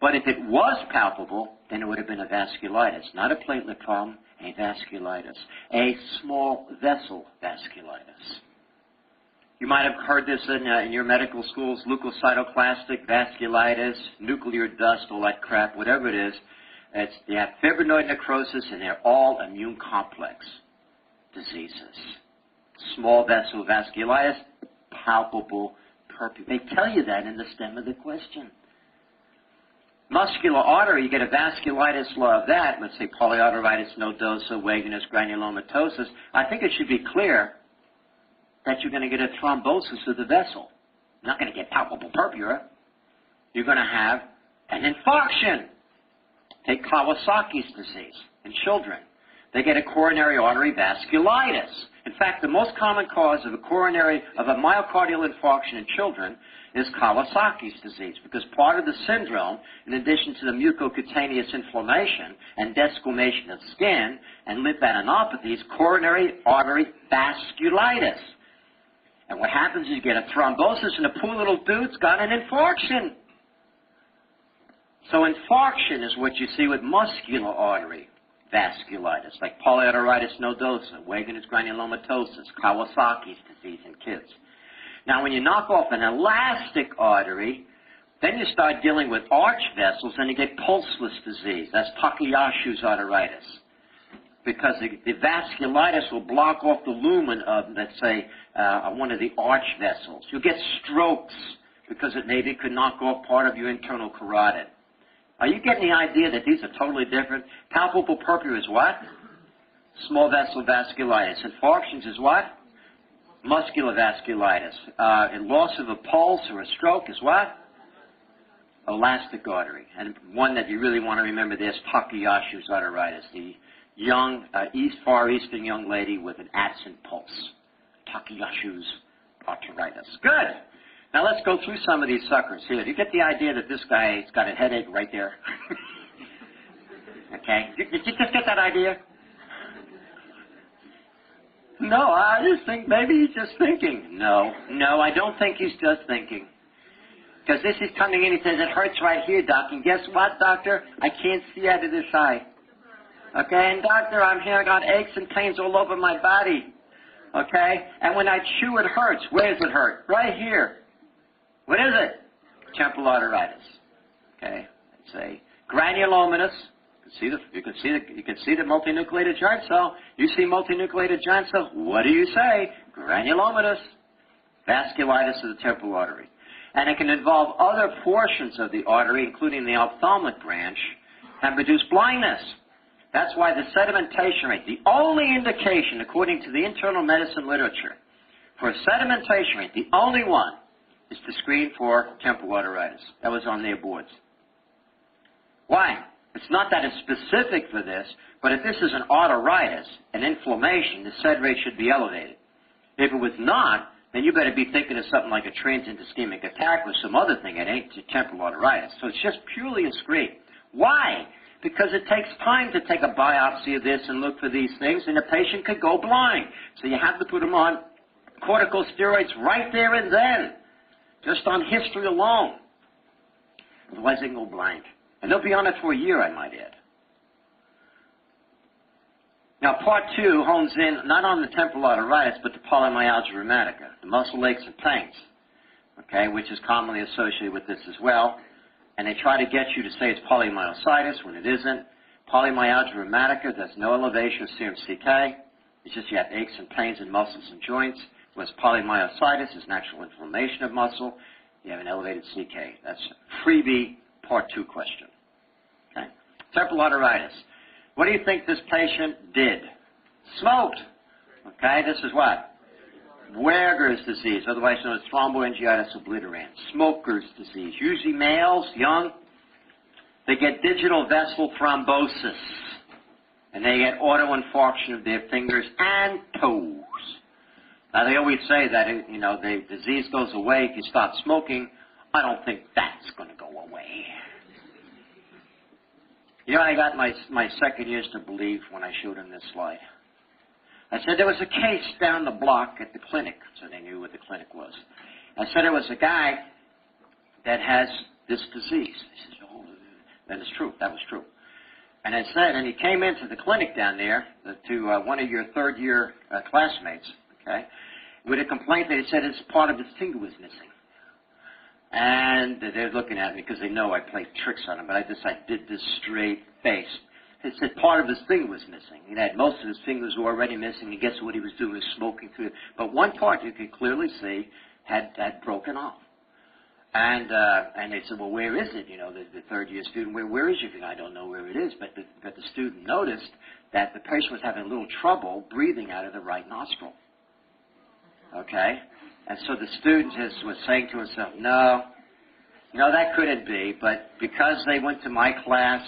But if it was palpable, then it would have been a vasculitis, not a platelet problem, a vasculitis, a small vessel vasculitis. You might have heard this in, uh, in your medical schools, leukocytoclastic vasculitis, nuclear dust, all that crap, whatever it is. It's, they have fibrinoid necrosis, and they're all immune complex diseases. Small vessel vasculitis, palpable purpura. They tell you that in the stem of the question. Muscular artery, you get a vasculitis law of that, let's say polyarteritis nodosa, Wegener's granulomatosis. I think it should be clear that you're going to get a thrombosis of the vessel. You're not going to get palpable purpura. You're going to have an infarction. Take Kawasaki's disease in children. They get a coronary artery vasculitis. In fact, the most common cause of a coronary of a myocardial infarction in children is Kawasaki's disease because part of the syndrome, in addition to the mucocutaneous inflammation and desquamation of skin and lymphadenopathy, is coronary artery vasculitis. And what happens is you get a thrombosis and the poor little dude's got an infarction. So infarction is what you see with muscular artery vasculitis, like polyarteritis nodosa, Wegener's granulomatosis, Kawasaki's disease in kids. Now, when you knock off an elastic artery, then you start dealing with arch vessels and you get pulseless disease. That's Takayasu's arteritis because the, the, vasculitis will block off the lumen of, let's say, uh, one of the arch vessels. You'll get strokes because it maybe could knock off part of your internal carotid. Are you getting the idea that these are totally different? Palpable purpura is what? Small vessel vasculitis. Infarctions is what? Muscular vasculitis. Uh, and loss of a pulse or a stroke is what? Elastic artery. And one that you really want to remember there's Takayasu's arteritis, the young, uh, East Far Eastern young lady with an absent pulse. Takayasu's arteritis. Good. Now let's go through some of these suckers here. Do you get the idea that this guy's got a headache right there? okay. Did, you just get that idea? No, I just think maybe he's just thinking. No, no, I don't think he's just thinking. Because this is coming in, he says, it hurts right here, doc. And guess what, doctor? I can't see out of this eye. Okay, and doctor, I'm here, I got aches and pains all over my body. Okay? And when I chew, it hurts. Where does it hurt? Right here. What is it? Temporal arteritis. Okay? It's a granulomatous. You can see the you can see the you can see the multinucleated giant cell. You see multinucleated giant cell. What do you say? Granulomatous. Vasculitis of the temporal artery. And it can involve other portions of the artery, including the ophthalmic branch, and produce blindness. That's why the sedimentation rate, the only indication, according to the internal medicine literature, for sedimentation rate, the only one, is to screen for temporal arteritis. That was on their boards. Why? It's not that it's specific for this, but if this is an arteritis, an inflammation, the sed rate should be elevated. If it was not, then you better be thinking of something like a transient ischemic attack or some other thing. It ain't temporal arteritis. So it's just purely a screen. Why? because it takes time to take a biopsy of this and look for these things, and the patient could go blind. So you have to put them on corticosteroids right there and then, just on history alone. Otherwise, they can go blind. And they'll be on it for a year, I might add. Now, part two hones in not on the temporal arteritis, but the polymyalgia rheumatica, the muscle aches and pains, okay, which is commonly associated with this as well and they try to get you to say it's polymyositis when it isn't. Polymyalgia rheumatica, there's no elevation of serum CK. It's just you have aches and pains in muscles and joints. Whereas polymyositis is natural inflammation of muscle. You have an elevated CK. That's freebie part two question. Okay. Temporal arteritis. What do you think this patient did? Smoked. Okay, this is what? Buerger's disease, otherwise known as thromboangiitis obliterans, smoker's disease, usually males, young, they get digital vessel thrombosis, and they get autoinfarction of their fingers and toes. Now they always say that you know the disease goes away if you stop smoking. I don't think that's going to go away. You know, I got my my second years to believe when I showed him this slide. I said there was a case down the block at the clinic, so they knew what the clinic was. I said there was a guy that has this disease. He says, oh, That is true. That was true. And it said, and he came into the clinic down there to uh, one of your third year uh, classmates, okay, with a complaint he said his part of his finger was missing. And they're looking at me because they know I played tricks on him, but I just I did this straight face. He said part of his finger was missing. He had most of his fingers were already missing, and guess what he was doing? He was smoking through it. But one part you could clearly see had had broken off. And uh, and they said, well, where is it? You know, the, the third year student, where where is your finger? I don't know where it is. But the, but the student noticed that the patient was having a little trouble breathing out of the right nostril. Okay, and so the student just was saying to himself, no, no, that couldn't be. But because they went to my class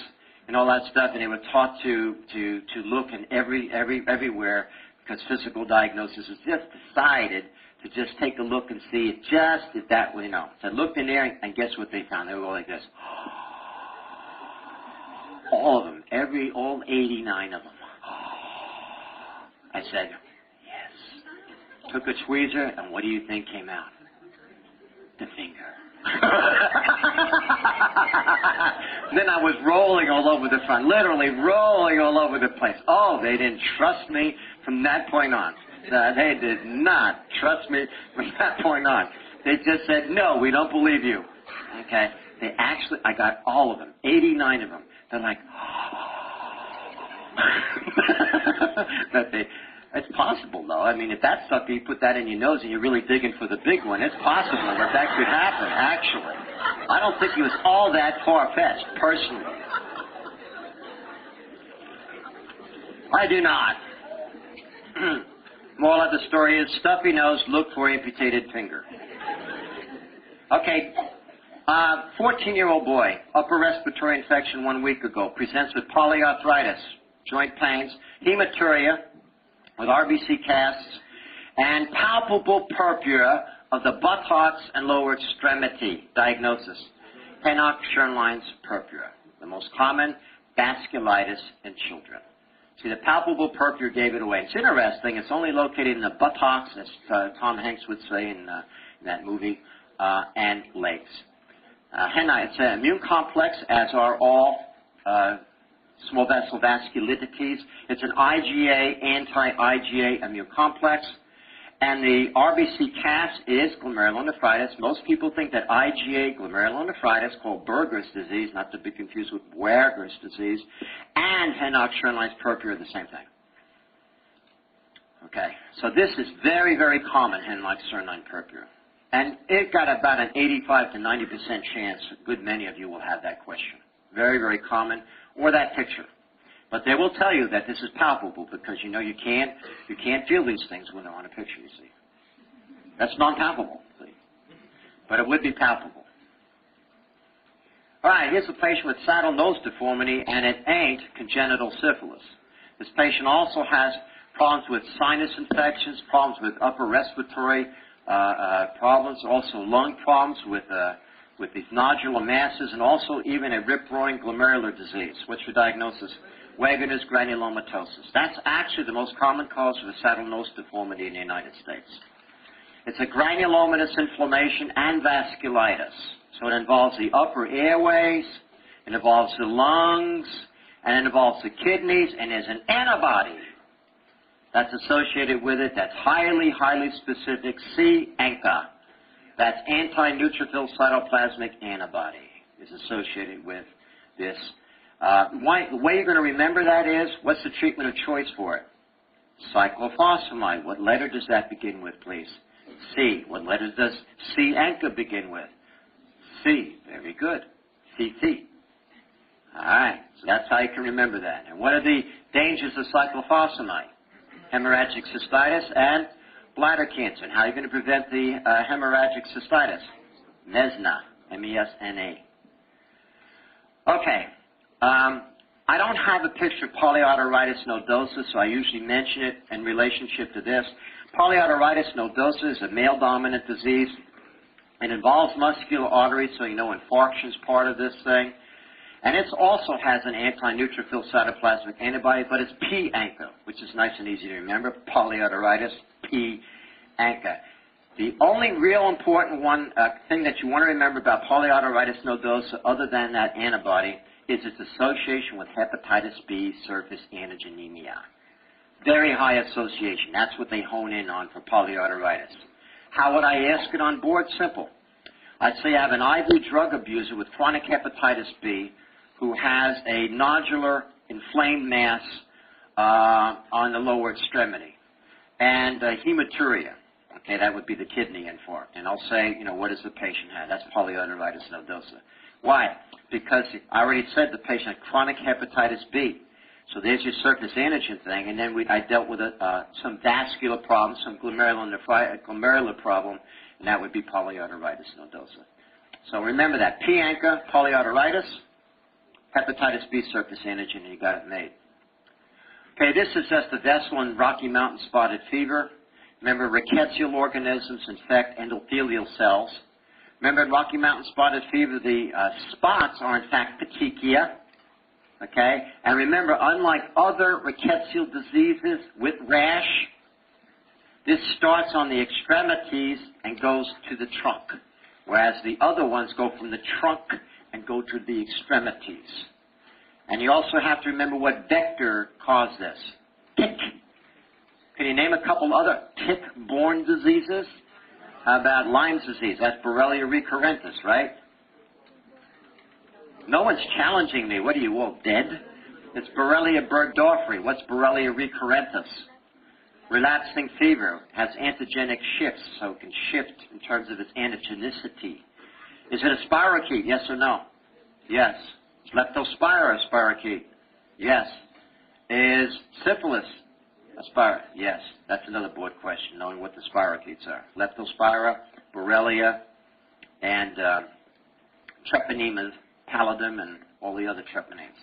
and all that stuff, and they were taught to to to look in every every everywhere because physical diagnosis was just decided to just take a look and see it just if that you know. So I looked in there and guess what they found? They were all like this. All of them, every all 89 of them. I said. Took a tweezer, and what do you think came out? The finger. then I was rolling all over the front, literally rolling all over the place. Oh, they didn't trust me from that point on. Uh, they did not trust me from that point on. They just said, no, we don't believe you. Okay? They actually, I got all of them, 89 of them. They're like, that they, it's possible though. I mean, if that stuff, you put that in your nose and you're really digging for the big one, it's possible that that could happen, actually. I don't think it was all that far-fetched, personally. I do not. Moral of the story is stuffy nose, look for amputated finger. Okay, 14-year-old uh, boy, upper respiratory infection one week ago, presents with polyarthritis, joint pains, hematuria with RBC casts, and palpable purpura of the buttocks and lower extremity. Diagnosis, Henoch-Schönlein's purpura, the most common vasculitis in children. See, the palpable purpura gave it away. It's interesting. It's only located in the buttocks, as uh, Tom Hanks would say in, uh, in that movie, uh, and legs. Uh, henna, it's an immune complex, as are all uh, small vessel vasculitides. It's an IgA, anti-IgA immune complex. And the RBC cas is glomerulonephritis. Most people think that IgA glomerulonephritis, called Berger's disease, not to be confused with Buerger's disease, and Henoch-Schönlein's purpura are the same thing. Okay, so this is very, very common, Henoch-Schönlein purpura. And it got about an 85 to 90% chance a good many of you will have that question. Very, very common, or that picture. But they will tell you that this is palpable because you know you can't you can't feel these things when they're on a picture. You see, that's non-palpable. See? But it would be palpable. All right, here's a patient with saddle nose deformity, and it ain't congenital syphilis. This patient also has problems with sinus infections, problems with upper respiratory uh, uh, problems, also lung problems with uh, with these nodular masses, and also even a rip-roaring glomerular disease. What's your diagnosis? Wegener's granulomatosis. That's actually the most common cause of a saddle nose deformity in the United States. It's a granulomatous inflammation and vasculitis. So it involves the upper airways, it involves the lungs, and it involves the kidneys, and there's an antibody that's associated with it that's highly, highly specific, C-ANCA. That's anti-neutrophil cytoplasmic antibody is associated with this uh, why, the way you're going to remember that is, what's the treatment of choice for it? Cyclophosphamide. What letter does that begin with, please? C. What letter does C-ANCA begin with? C. Very good. CT. All right. So that's how you can remember that. And what are the dangers of cyclophosphamide? Hemorrhagic cystitis and bladder cancer. And how are you going to prevent the uh, hemorrhagic cystitis? MESNA. M-E-S-N-A. Okay. Um, I don't have a picture of polyarteritis nodosa, so I usually mention it in relationship to this. Polyarteritis nodosa is a male-dominant disease. It involves muscular arteries, so you know infarction is part of this thing. And it also has an anti-neutrophil cytoplasmic antibody, but it's P-ANCA, which is nice and easy to remember. Polyarteritis, P-ANCA. The only real important one uh, thing that you want to remember about polyarteritis nodosa, other than that antibody, is its association with hepatitis B surface antigenemia. Very high association. That's what they hone in on for polyarteritis. How would I ask it on board? Simple. I'd say I have an IV drug abuser with chronic hepatitis B who has a nodular inflamed mass uh, on the lower extremity and uh, hematuria. Okay, that would be the kidney infarct. And I'll say, you know, what does the patient have? That's polyarteritis nodosa. Why? Because I already said the patient had chronic hepatitis B. So there's your surface antigen thing, and then we, I dealt with a, uh, some vascular problems, some glomerular, glomerular problem, and that would be polyarteritis nodosa. So remember that. P. ANCA, polyarteritis, hepatitis B surface antigen, and you got it made. Okay, this is just the vessel in Rocky Mountain spotted fever. Remember, rickettsial organisms infect endothelial cells. Remember, in Rocky Mountain spotted fever, the uh, spots are in fact petechia. Okay? And remember, unlike other rickettsial diseases with rash, this starts on the extremities and goes to the trunk, whereas the other ones go from the trunk and go to the extremities. And you also have to remember what vector caused this. Tick. Can you name a couple other tick-borne diseases? How about Lyme's disease? That's Borrelia recurrentis, right? No one's challenging me. What are you, all dead? It's Borrelia burgdorferi. What's Borrelia recurrentis? Relapsing fever has antigenic shifts, so it can shift in terms of its antigenicity. Is it a spirochete? Yes or no? Yes. Leptospira spirochete? Yes. Is syphilis a spiro? Yes. That's another board question, knowing what the spirochetes are. Leptospira, Borrelia, and uh, treponema pallidum, and all the other treponemes.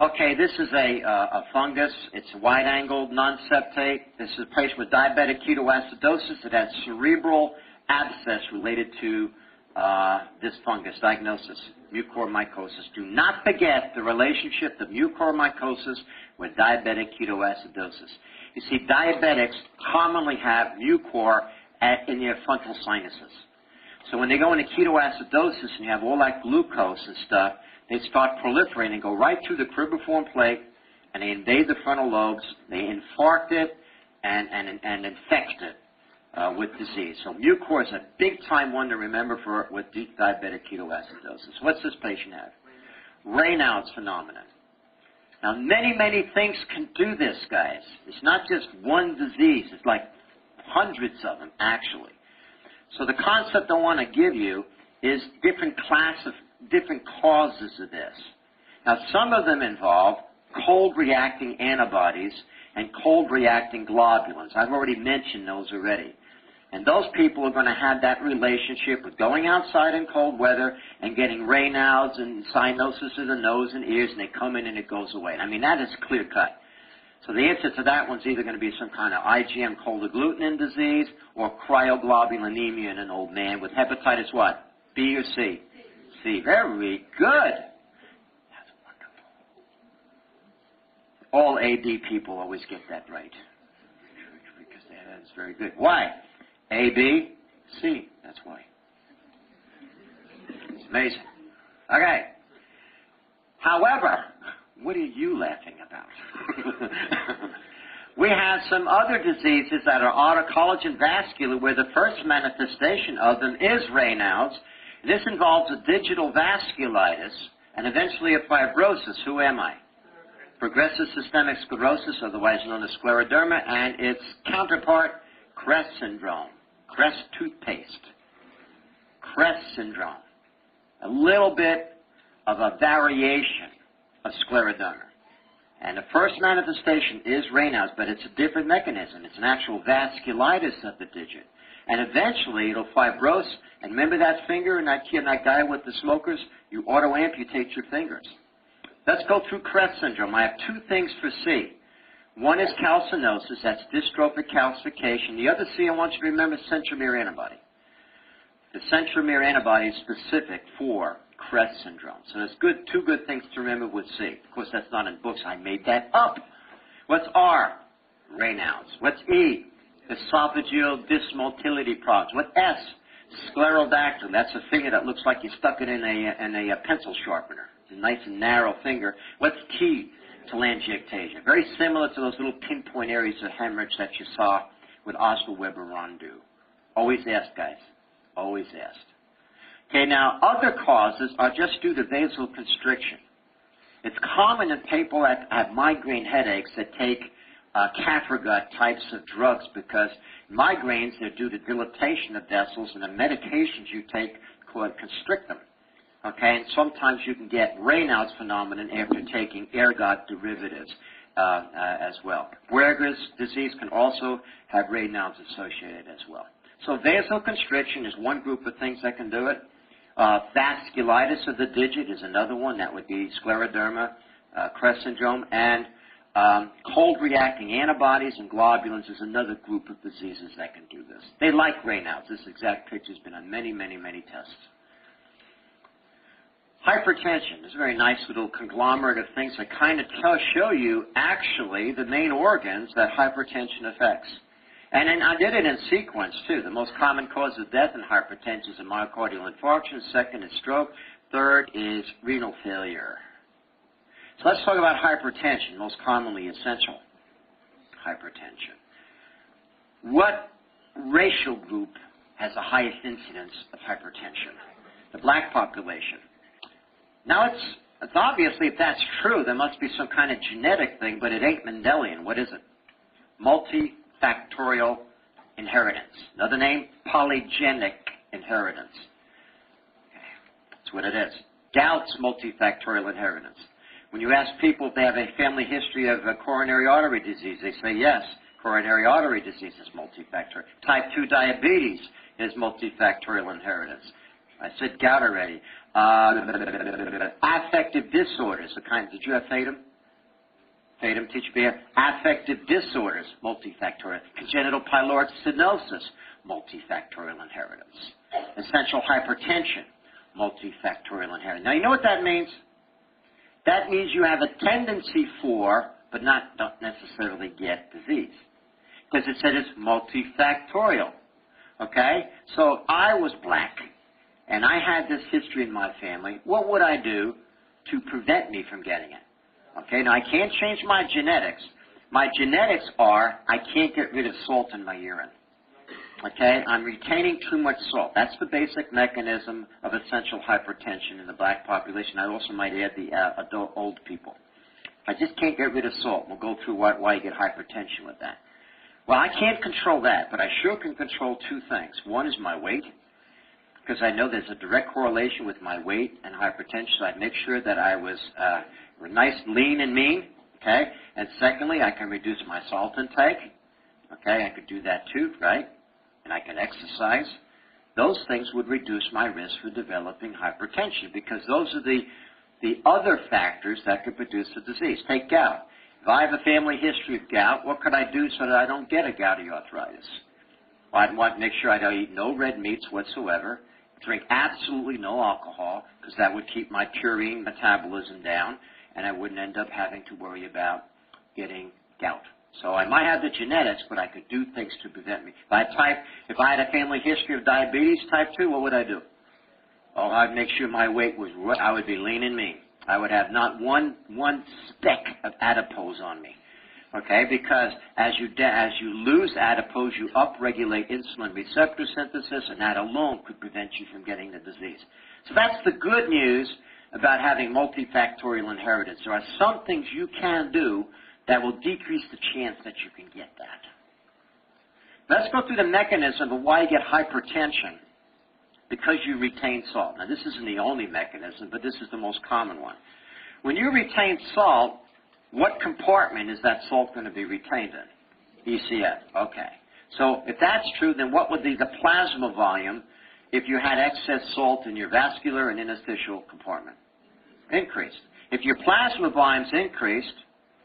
Okay, this is a, uh, a fungus. It's wide-angled, non-septate. This is a patient with diabetic ketoacidosis that has cerebral abscess related to uh, this fungus diagnosis, mucormycosis. Do not forget the relationship of mucormycosis with diabetic ketoacidosis. You see, diabetics commonly have mucor at, in their frontal sinuses. So when they go into ketoacidosis and you have all that glucose and stuff, they start proliferating and go right through the cribriform plate, and they invade the frontal lobes. They infarct it and, and, and infect it uh, with disease. So Mucor is a big-time one to remember for with deep diabetic ketoacidosis. What's this patient have? Raynaud's phenomenon. Now, many, many things can do this, guys. It's not just one disease. It's like hundreds of them, actually. So the concept I want to give you is different class of different causes of this. Now, some of them involve cold reacting antibodies and cold reacting globulins. I've already mentioned those already. And those people are going to have that relationship with going outside in cold weather and getting Raynaud's and cyanosis of the nose and ears, and they come in and it goes away. I mean, that is clear cut. So the answer to that one's either going to be some kind of IgM cold agglutinin disease or cryoglobulinemia in an old man with hepatitis what? B or C? C. Very good. That's wonderful. All AD people always get that right. Because that is very good. Why? A, B, C. That's why. It's amazing. Okay. However, what are you laughing about? we have some other diseases that are autocollagen vascular where the first manifestation of them is Raynaud's this involves a digital vasculitis and eventually a fibrosis. Who am I? Progressive systemic sclerosis, otherwise known as scleroderma, and its counterpart, CREST syndrome. CREST toothpaste. CREST syndrome. A little bit of a variation of scleroderma. And the first manifestation is Raynaud's, but it's a different mechanism. It's an actual vasculitis of the digit. And eventually it'll fibrose. And remember that finger and that kid, that guy with the smokers? You auto amputate your fingers. Let's go through CREST syndrome. I have two things for C. One is calcinosis, that's dystrophic calcification. The other C I want you to remember is centromere antibody. The centromere antibody is specific for CREST syndrome. So there's good, two good things to remember with C. Of course, that's not in books. I made that up. What's R? Raynaud's. What's E? esophageal dysmotility problems. With S, sclerodactyly. That's a finger that looks like you stuck it in a, in a pencil sharpener. It's a nice and narrow finger. What's T? Telangiectasia. Very similar to those little pinpoint areas of hemorrhage that you saw with Osler Weber Rendu. Always ask, guys. Always ask. Okay, now other causes are just due to vasoconstriction. It's common in people that have migraine headaches that take uh, Cafergot types of drugs because migraines are due to dilatation of vessels and the medications you take could constrict them. Okay, and sometimes you can get Raynaud's phenomenon after taking ergot derivatives uh, uh, as well. Buerger's disease can also have Raynaud's associated as well. So vasoconstriction is one group of things that can do it. Uh, vasculitis of the digit is another one. That would be scleroderma, uh, syndrome, and um, cold reacting antibodies and globulins is another group of diseases that can do this. They like Raynaud's. This exact picture has been on many, many, many tests. Hypertension is a very nice little conglomerate of things that kind of tell, show you actually the main organs that hypertension affects. And then I did it in sequence too. The most common cause of death in hypertension is a myocardial infarction. Second is stroke. Third is renal failure. So let's talk about hypertension, most commonly essential hypertension. What racial group has the highest incidence of hypertension? The black population. Now it's, it's obviously if that's true, there must be some kind of genetic thing, but it ain't Mendelian. What is it? Multifactorial inheritance. Another name, polygenic inheritance. That's what it is. Gout's multifactorial inheritance. When you ask people if they have a family history of coronary artery disease, they say yes. Coronary artery disease is multifactorial. Type 2 diabetes is multifactorial inheritance. I said gout already. Uh, affective disorders, the kind, did you have FATEM? FATEM, teach me. Affective disorders, multifactorial. Congenital pyloric stenosis, multifactorial inheritance. Essential hypertension, multifactorial inheritance. Now, you know what that means? That means you have a tendency for, but not don't necessarily get disease. Because it said it's multifactorial. Okay? So I was black and I had this history in my family, what would I do to prevent me from getting it? Okay, now I can't change my genetics. My genetics are I can't get rid of salt in my urine. Okay, I'm retaining too much salt. That's the basic mechanism of essential hypertension in the black population. I also might add the uh, adult old people. I just can't get rid of salt. We'll go through why, why you get hypertension with that. Well, I can't control that, but I sure can control two things. One is my weight, because I know there's a direct correlation with my weight and hypertension. So I'd make sure that I was uh, nice, lean, and mean. Okay. And secondly, I can reduce my salt intake. Okay, I could do that too, right? And I can exercise. Those things would reduce my risk for developing hypertension because those are the the other factors that could produce the disease. Take gout. If I have a family history of gout, what could I do so that I don't get a gouty arthritis? Well, I'd want to make sure I don't eat no red meats whatsoever drink absolutely no alcohol because that would keep my purine metabolism down and I wouldn't end up having to worry about getting gout. So I might have the genetics, but I could do things to prevent me. If I type, if I had a family history of diabetes type 2, what would I do? Oh, I'd make sure my weight was. I would be lean and mean. I would have not one one speck of adipose on me. Okay, because as you as you lose adipose, you upregulate insulin receptor synthesis, and that alone could prevent you from getting the disease. So that's the good news about having multifactorial inheritance. There are some things you can do that will decrease the chance that you can get that. Let's go through the mechanism of why you get hypertension because you retain salt. Now, this isn't the only mechanism, but this is the most common one. When you retain salt, what compartment is that salt going to be retained in? ECF. Okay. So if that's true, then what would be the plasma volume if you had excess salt in your vascular and interstitial compartment? Increased. If your plasma volume's increased,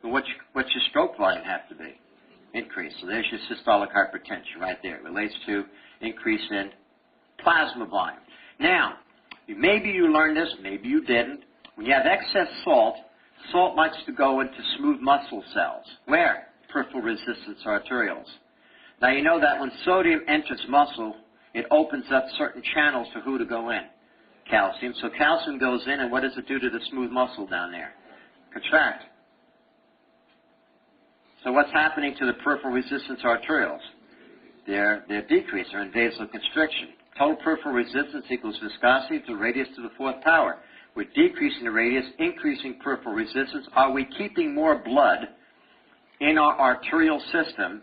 then what's, what's your stroke volume have to be? Increased. So there's your systolic hypertension right there. It relates to increase in plasma volume. Now, maybe you learned this, maybe you didn't. When you have excess salt, Salt likes to go into smooth muscle cells. Where? Peripheral resistance arterioles. Now you know that when sodium enters muscle, it opens up certain channels for who to go in? Calcium. So calcium goes in, and what does it do to the smooth muscle down there? Contract. So what's happening to the peripheral resistance arterioles? They're, they're decreased. They're in vasoconstriction. Total peripheral resistance equals viscosity to the radius to the fourth power. We're decreasing the radius, increasing peripheral resistance. Are we keeping more blood in our arterial system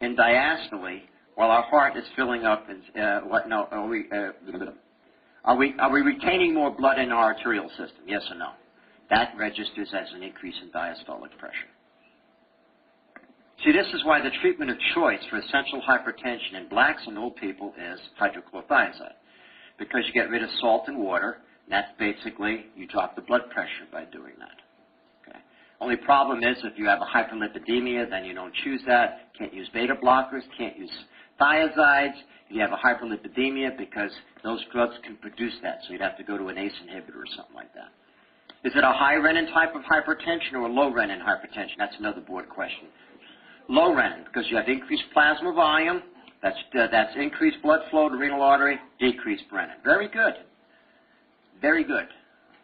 in diastole while our heart is filling up? And, uh, what? No, are we? Uh, are we are we retaining more blood in our arterial system? Yes or no? That registers as an increase in diastolic pressure. See, this is why the treatment of choice for essential hypertension in blacks and old people is hydrochlorothiazide. Because you get rid of salt and water, and that's basically, you drop the blood pressure by doing that. Okay. Only problem is if you have a hyperlipidemia, then you don't choose that. Can't use beta blockers, can't use thiazides. You have a hyperlipidemia because those drugs can produce that, so you'd have to go to an ACE inhibitor or something like that. Is it a high renin type of hypertension or a low renin hypertension? That's another board question. Low renin, because you have increased plasma volume, that's, uh, that's increased blood flow to renal artery, decreased renin. Very good. Very good.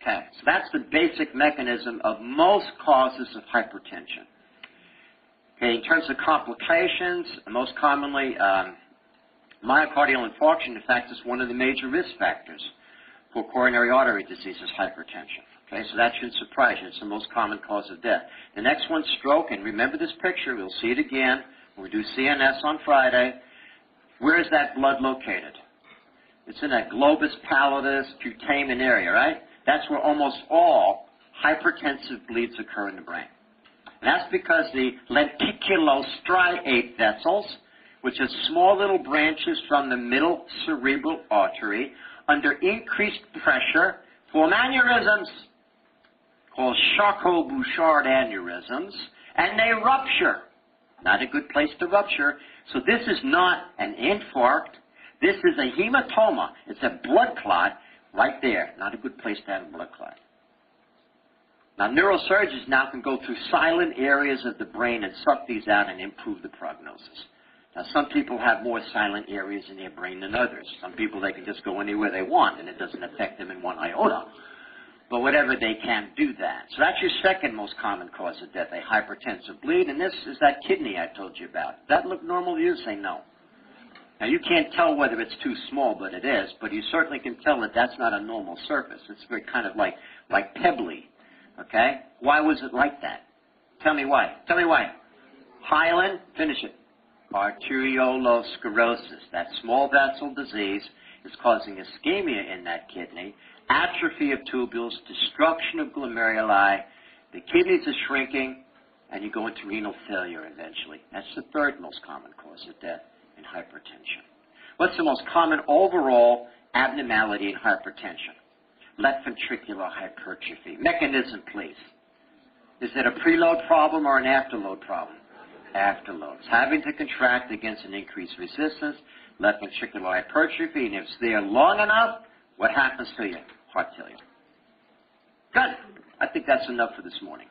Okay, so that's the basic mechanism of most causes of hypertension. Okay, in terms of complications, most commonly um, myocardial infarction, in fact, is one of the major risk factors for coronary artery disease is hypertension. Okay, so that shouldn't surprise you. It's the most common cause of death. The next one's stroke, and remember this picture. We'll see it again we do CNS on Friday. Where is that blood located? It's in that globus pallidus putamen area, right? That's where almost all hypertensive bleeds occur in the brain. And that's because the lenticulostriate vessels, which are small little branches from the middle cerebral artery, under increased pressure form aneurysms called Charcot-Bouchard aneurysms, and they rupture. Not a good place to rupture. So this is not an infarct. This is a hematoma. It's a blood clot right there. Not a good place to have a blood clot. Now, neurosurgeons now can go through silent areas of the brain and suck these out and improve the prognosis. Now, some people have more silent areas in their brain than others. Some people, they can just go anywhere they want, and it doesn't affect them in one iota. But whatever they can, do that. So that's your second most common cause of death, a hypertensive bleed. And this is that kidney I told you about. That look normal to you? Say no. Now, you can't tell whether it's too small, but it is. But you certainly can tell that that's not a normal surface. It's very kind of like, like pebbly. Okay? Why was it like that? Tell me why. Tell me why. Hyalin, finish it. Arteriolosclerosis, that small vessel disease, is causing ischemia in that kidney, atrophy of tubules, destruction of glomeruli, the kidneys are shrinking, and you go into renal failure eventually. That's the third most common cause of death in hypertension. What's the most common overall abnormality in hypertension? Left ventricular hypertrophy. Mechanism, please. Is it a preload problem or an afterload problem? Afterload. Having to contract against an increased resistance, left ventricular hypertrophy, and if it's there long enough, what happens to you? Heart failure. Good. I think that's enough for this morning.